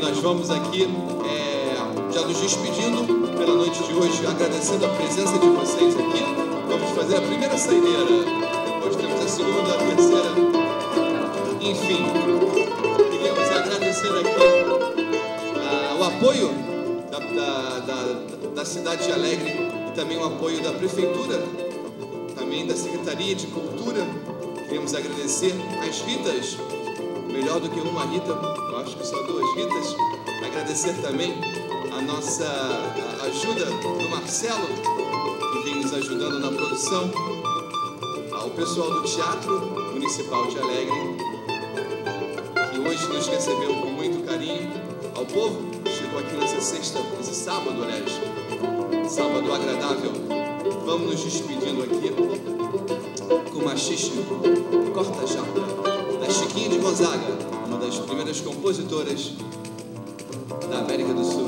Nós vamos aqui é, já nos despedindo pela noite de hoje, agradecendo a presença de vocês aqui. Vamos fazer a primeira saideira, depois temos a segunda, a terceira. Enfim, queríamos agradecer aqui ah, o apoio da, da, da, da cidade de Alegre e também o apoio da prefeitura, também da Secretaria de Cultura. Queremos agradecer as Ritas, melhor do que uma Rita, acho que só duas Ritas. Agradecer também a nossa ajuda do Marcelo, que vem nos ajudando na produção, ao pessoal do Teatro Municipal de Alegre, que hoje nos recebeu com muito carinho, ao povo que chegou aqui nessa sexta, nesse sábado, aliás, sábado agradável. Vamos nos despedindo aqui com uma xixi. Corta japa da Chiquinha de Gonzaga, uma das primeiras compositoras da América do Sul.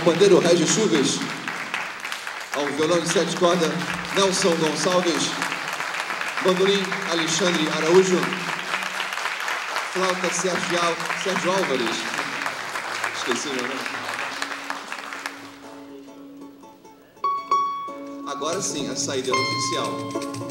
Ao pandeiro Regis Chuvas, ao violão de sete cordas Nelson Gonçalves, bandolim Alexandre Araújo, flauta Sérgio, Al- Sérgio Álvares, esqueci meu nome. Agora sim, a saída oficial.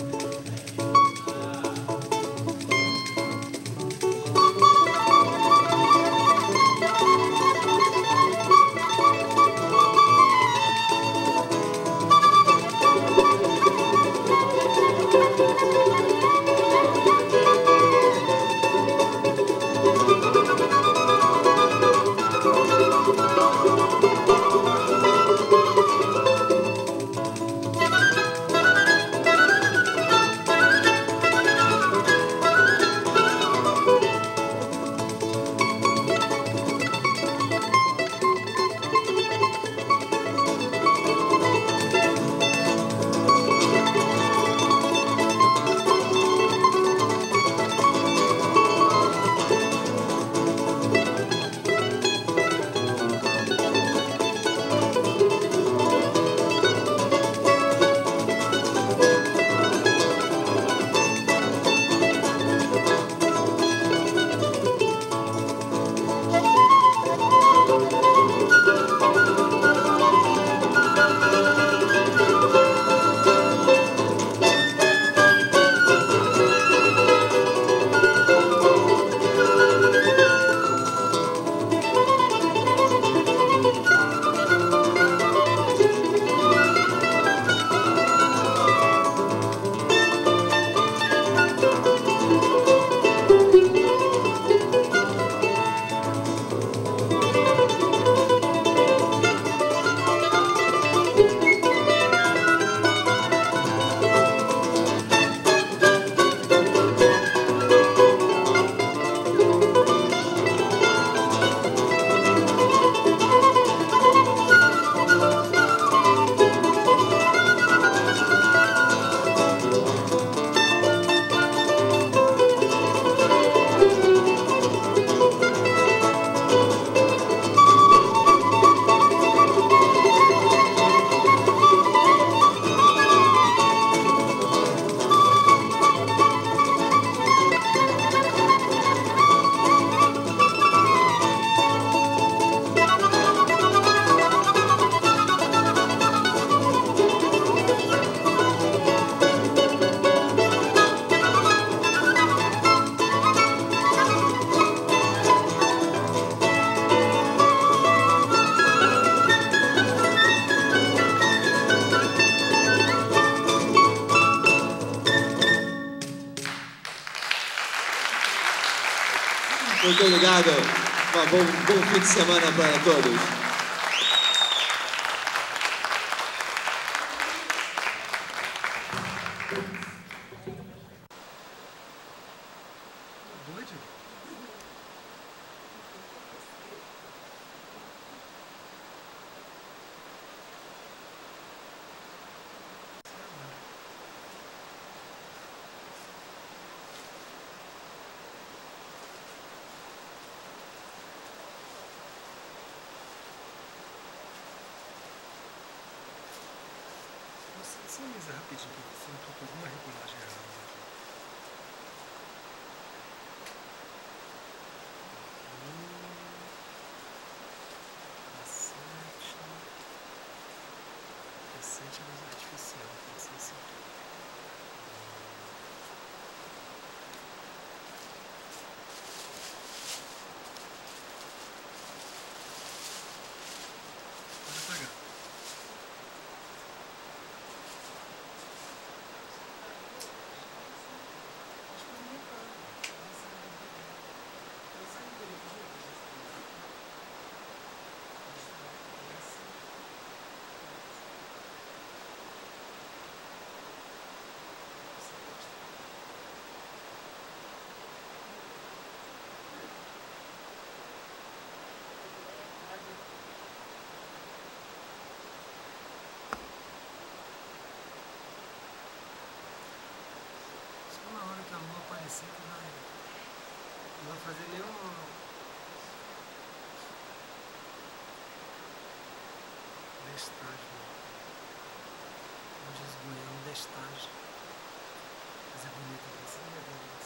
Muito obrigado. Um bom, bom fim de semana para todos. Doido? Você, avisa rapidinho pra você, eu tô com alguma regulagem errada aqui. Cassete é luz artificial, que ser esse estágio. Como diz o goiano, estágio. Mas é bonita né? Você,